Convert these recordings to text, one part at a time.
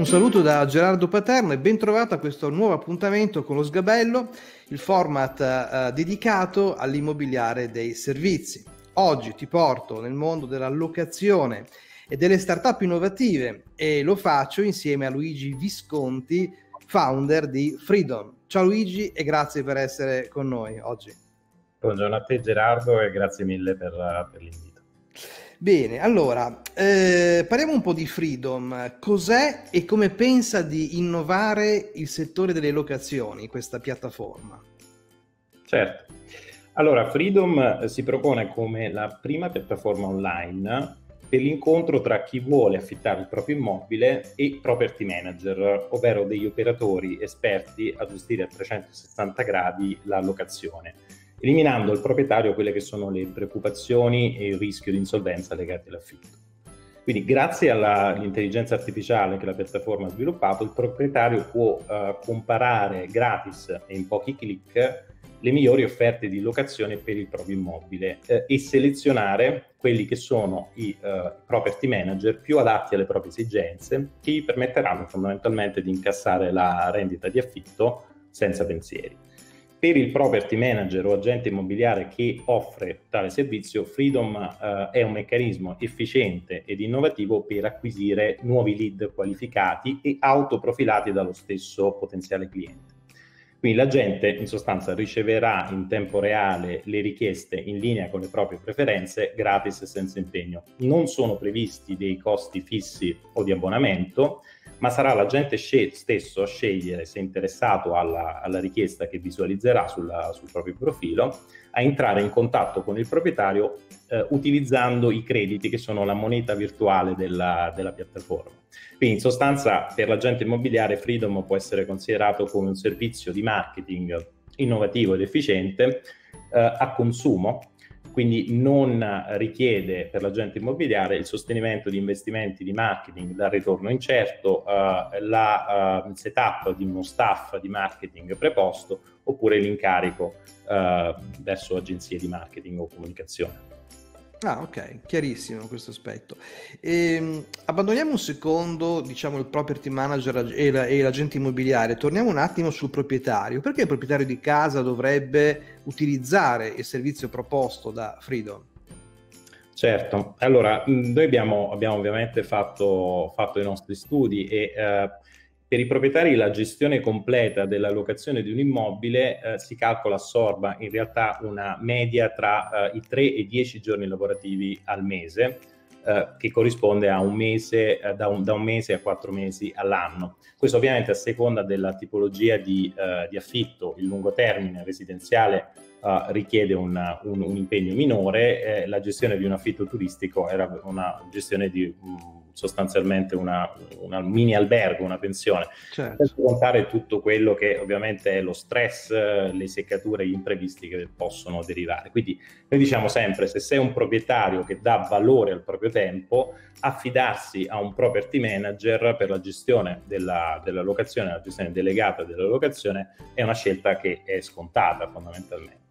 Un saluto da Gerardo Paterno e ben trovato a questo nuovo appuntamento con lo Sgabello, il format eh, dedicato all'immobiliare dei servizi. Oggi ti porto nel mondo della locazione e delle start-up innovative e lo faccio insieme a Luigi Visconti, founder di Freedom. Ciao Luigi e grazie per essere con noi oggi. Buongiorno a te Gerardo e grazie mille per, per l'invito. Bene, allora eh, parliamo un po' di Freedom. Cos'è e come pensa di innovare il settore delle locazioni, questa piattaforma? Certo. Allora, Freedom eh, si propone come la prima piattaforma online per l'incontro tra chi vuole affittare il proprio immobile e property manager, ovvero degli operatori esperti a gestire a 360 gradi la locazione eliminando al proprietario quelle che sono le preoccupazioni e il rischio di insolvenza legati all'affitto. Quindi grazie all'intelligenza artificiale che la piattaforma ha sviluppato, il proprietario può uh, comparare gratis e in pochi clic le migliori offerte di locazione per il proprio immobile eh, e selezionare quelli che sono i uh, property manager più adatti alle proprie esigenze che gli permetteranno fondamentalmente di incassare la rendita di affitto senza pensieri. Per il property manager o agente immobiliare che offre tale servizio, Freedom eh, è un meccanismo efficiente ed innovativo per acquisire nuovi lead qualificati e autoprofilati dallo stesso potenziale cliente. Quindi l'agente in sostanza riceverà in tempo reale le richieste in linea con le proprie preferenze gratis e senza impegno. Non sono previsti dei costi fissi o di abbonamento, ma sarà l'agente scel- stesso a scegliere se interessato alla, alla richiesta che visualizzerà sulla, sul proprio profilo, a entrare in contatto con il proprietario eh, utilizzando i crediti che sono la moneta virtuale della, della piattaforma. Quindi in sostanza per l'agente immobiliare Freedom può essere considerato come un servizio di marketing innovativo ed efficiente eh, a consumo quindi non richiede per l'agente immobiliare il sostenimento di investimenti di marketing dal ritorno incerto, eh, la, uh, il setup di uno staff di marketing preposto oppure l'incarico eh, verso agenzie di marketing o comunicazione. Ah, ok, chiarissimo questo aspetto. E, ehm, abbandoniamo un secondo, diciamo, il property manager e, la, e, l'agente immobiliare, torniamo un attimo sul proprietario. Perché il proprietario di casa dovrebbe utilizzare il servizio proposto da Freedom? Certo, allora noi abbiamo, abbiamo ovviamente fatto, fatto, i nostri studi e eh, per i proprietari la gestione completa della locazione di un immobile eh, si calcola assorba in realtà una media tra eh, i 3 e i 10 giorni lavorativi al mese, eh, che corrisponde a un mese, eh, da un, da, un, mese a quattro mesi all'anno. Questo ovviamente a seconda della tipologia di, eh, di affitto, il lungo termine residenziale Uh, richiede una, un, un, impegno minore, eh, la gestione di un affitto turistico era una gestione di um, sostanzialmente una, una, mini albergo, una pensione, certo. per contare tutto quello che ovviamente è lo stress, le seccature, gli imprevisti che possono derivare. Quindi noi diciamo sempre, se sei un proprietario che dà valore al proprio tempo, affidarsi a un property manager per la gestione della, della locazione, la gestione delegata della locazione, è una scelta che è scontata fondamentalmente.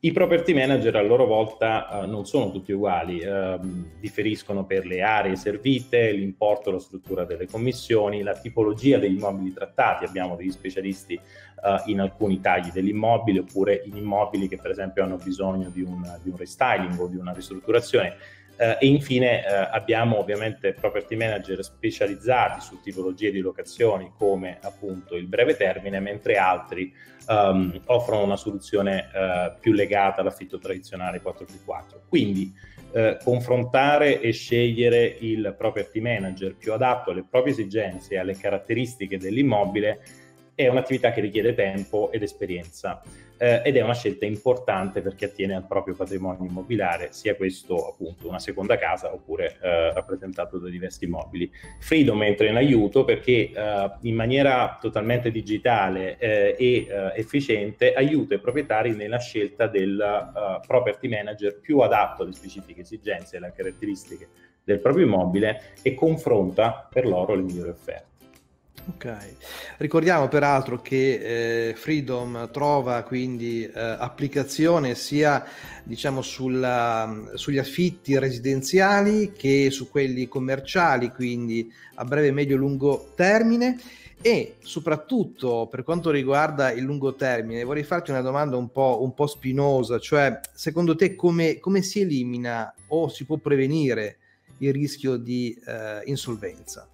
I property manager a loro volta uh, non sono tutti uguali, uh, differiscono per le aree servite, l'importo, la struttura delle commissioni, la tipologia degli immobili trattati, abbiamo degli specialisti uh, in alcuni tagli dell'immobile oppure in immobili che per esempio hanno bisogno di un, di un restyling o di una ristrutturazione. eh, e infine eh, abbiamo ovviamente property manager specializzati su tipologie di locazioni come appunto il breve termine, mentre altri um, offrono una soluzione eh, più legata all'affitto tradizionale 4x4. Quindi eh, confrontare e scegliere il property manager più adatto alle proprie esigenze e alle caratteristiche dell'immobile è un'attività che richiede tempo ed esperienza eh, ed è una scelta importante perché attiene al proprio patrimonio immobiliare, sia questo appunto una seconda casa oppure eh, rappresentato da diversi immobili. Freedom entra in aiuto perché eh, in maniera totalmente digitale eh, e eh, efficiente aiuta i proprietari nella scelta del uh, property manager più adatto alle specifiche esigenze e alle caratteristiche del proprio immobile e confronta per loro le migliori offerte. Ok, ricordiamo peraltro che eh, Freedom trova quindi eh, applicazione sia diciamo sulla, sugli affitti residenziali che su quelli commerciali, quindi a breve, medio e lungo termine e soprattutto per quanto riguarda il lungo termine vorrei farti una domanda un po', un po spinosa, cioè secondo te come, come, si elimina o si può prevenire il rischio di eh, insolvenza?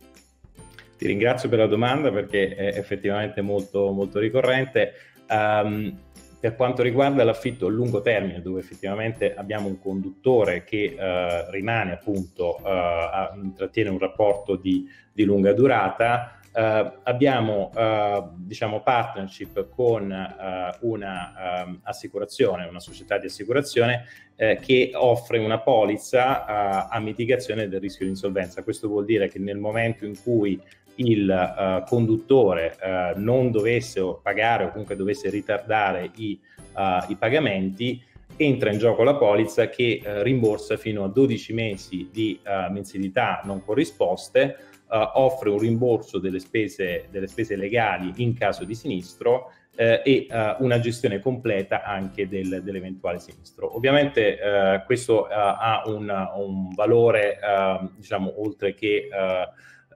Ti ringrazio per la domanda perché è effettivamente molto, molto ricorrente. Um, per quanto riguarda l'affitto a lungo termine, dove effettivamente abbiamo un conduttore che uh, rimane appunto, uh, intrattiene un rapporto di, di lunga durata, Uh, abbiamo uh, diciamo partnership con uh, una um, assicurazione, una società di assicurazione che offre una polizza a mitigazione del rischio di insolvenza. Questo vuol dire che nel momento in cui il uh, conduttore uh, non dovesse pagare o comunque dovesse ritardare i, uh, i pagamenti, entra in gioco la polizza che rimborsa fino a 12 mesi di mensilità non corrisposte, offre un rimborso delle spese, delle spese, legali in caso di sinistro e una gestione completa anche del, dell'eventuale sinistro. Ovviamente questo ha un, un valore, diciamo, oltre che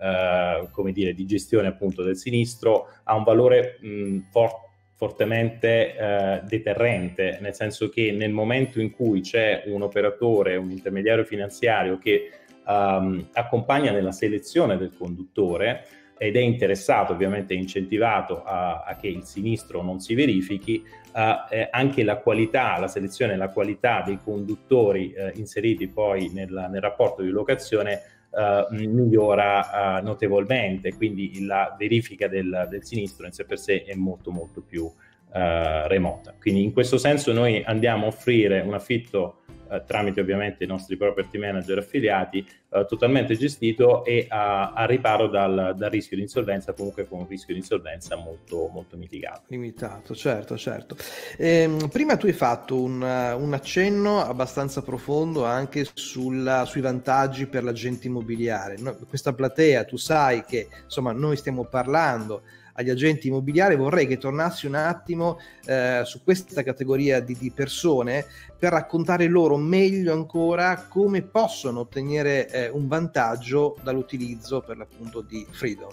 eh, come dire, di gestione appunto del sinistro ha un valore mh, for- fortemente eh, deterrente, nel senso che nel momento in cui c'è un operatore, un intermediario finanziario che um, accompagna nella selezione del conduttore ed è interessato, ovviamente incentivato a, a che il sinistro non si verifichi, uh, eh, anche la qualità, la selezione e la qualità dei conduttori eh, inseriti poi nel, nel rapporto di locazione uh, migliora uh, notevolmente, quindi la verifica del, del, sinistro in sé per sé è molto molto più uh, remota. Quindi in questo senso noi andiamo a offrire un affitto eh, tramite ovviamente i nostri property manager affiliati, eh, totalmente gestito e a, a riparo dal, dal, rischio di insolvenza, comunque con un rischio di insolvenza molto, molto mitigato. Limitato, certo, certo. Ehm, prima tu hai fatto un, un accenno abbastanza profondo anche sulla, sui vantaggi per l'agente immobiliare. No, questa platea, tu sai che insomma noi stiamo parlando agli agenti immobiliari, vorrei che tornassi un attimo eh, su questa categoria di, di, persone per raccontare loro meglio ancora come possono ottenere eh, un vantaggio dall'utilizzo per l'appunto di Freedom.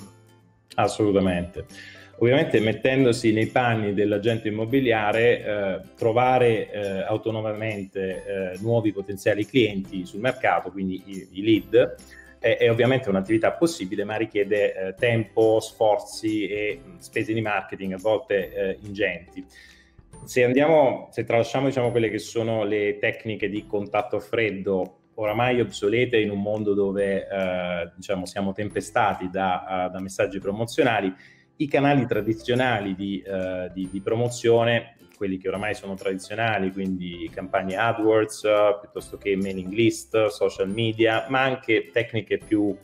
Assolutamente. Ovviamente mettendosi nei panni dell'agente immobiliare, eh, trovare eh, autonomamente eh, nuovi potenziali clienti sul mercato, quindi i, i lead, è, è ovviamente un'attività possibile, ma richiede eh, tempo, sforzi e spese di marketing a volte eh, ingenti. Se andiamo, se tralasciamo diciamo, quelle che sono le tecniche di contatto freddo, oramai obsolete in un mondo dove eh, diciamo, siamo tempestati da, da, messaggi promozionali, i canali tradizionali di, uh, di, di promozione quelli che oramai sono tradizionali, quindi campagne AdWords, piuttosto che mailing list, social media, ma anche tecniche più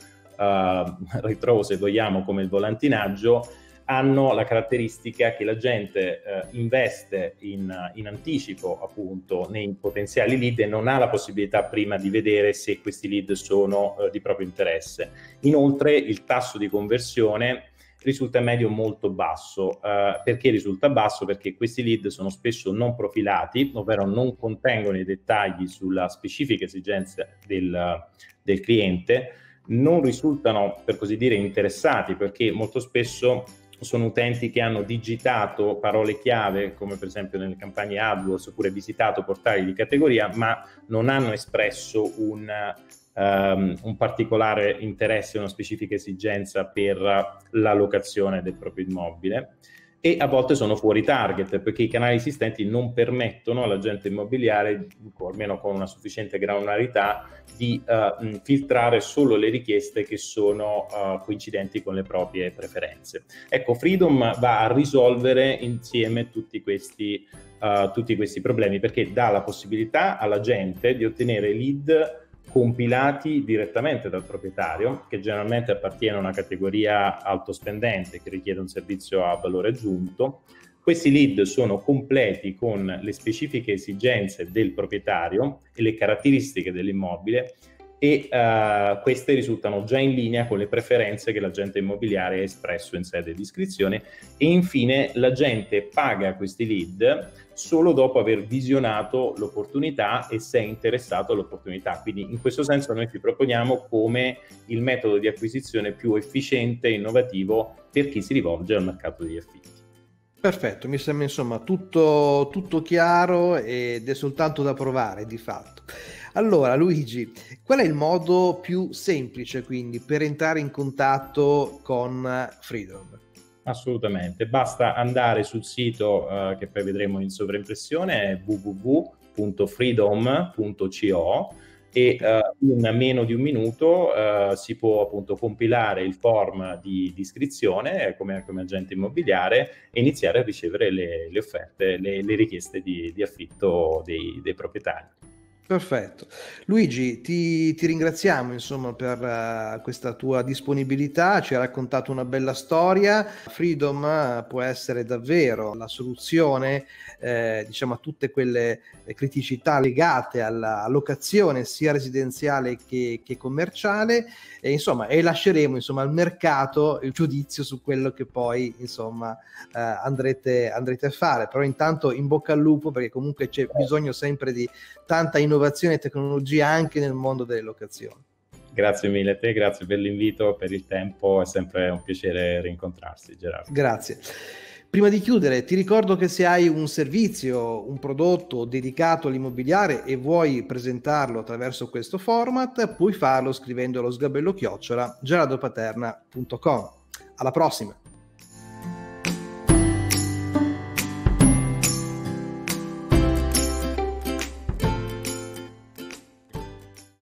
uh, retro, se vogliamo, come il volantinaggio, hanno la caratteristica che la gente uh, investe in, in, anticipo appunto nei potenziali lead e non ha la possibilità prima di vedere se questi lead sono uh, di proprio interesse. Inoltre il tasso di conversione risulta medio molto basso. Uh, perché risulta basso? Perché questi lead sono spesso non profilati, ovvero non contengono i dettagli sulla specifica esigenza del, del cliente, non risultano, per così dire, interessati perché molto spesso sono utenti che hanno digitato parole chiave, come per esempio nelle campagne AdWords, oppure visitato portali di categoria, ma non hanno espresso un um, un particolare interesse, una specifica esigenza per la locazione del proprio immobile e a volte sono fuori target perché i canali esistenti non permettono all'agente immobiliare, almeno con una sufficiente granularità, di uh, filtrare solo le richieste che sono uh, coincidenti con le proprie preferenze. Ecco, Freedom va a risolvere insieme tutti questi, uh, tutti questi problemi perché dà la possibilità alla gente di ottenere lead compilati direttamente dal proprietario, che generalmente appartiene a una categoria alto spendente che richiede un servizio a valore aggiunto. Questi lead sono completi con le specifiche esigenze del proprietario e le caratteristiche dell'immobile e uh, queste risultano già in linea con le preferenze che l'agente immobiliare ha espresso in sede di iscrizione e infine l'agente paga questi lead solo dopo aver visionato l'opportunità e se è interessato all'opportunità. Quindi in questo senso noi ci proponiamo come il metodo di acquisizione più efficiente e innovativo per chi si rivolge al mercato degli affitti. Perfetto, mi sembra insomma tutto, tutto chiaro ed è soltanto da provare di fatto. Allora, Luigi, qual è il modo più semplice quindi per entrare in contatto con Freedom? Assolutamente, basta andare sul sito uh, che poi vedremo in sovraimpressione, www.freedom.co e uh, in meno di un minuto uh, si può appunto compilare il form di, di iscrizione come, come, agente immobiliare e iniziare a ricevere le, le offerte, le, le richieste di, di affitto dei, dei proprietari. Perfetto. Luigi, ti, ti ringraziamo insomma per uh, questa tua disponibilità, ci hai raccontato una bella storia. Freedom uh, può essere davvero la soluzione eh, diciamo, a tutte quelle criticità legate alla locazione sia residenziale che, che commerciale e insomma e lasceremo insomma al mercato il giudizio su quello che poi insomma eh, andrete, andrete a fare. Però intanto in bocca al lupo perché comunque c'è bisogno sempre di tanta innovazione e tecnologia anche nel mondo delle locazioni. Grazie mille a te, grazie per l'invito, per il tempo, è sempre un piacere rincontrarsi Gerardo. Grazie. Prima di chiudere, ti ricordo che se hai un servizio, un prodotto dedicato all'immobiliare e vuoi presentarlo attraverso questo format, puoi farlo scrivendo allo sgabello chiocciola gerardopaterna.com. Alla prossima!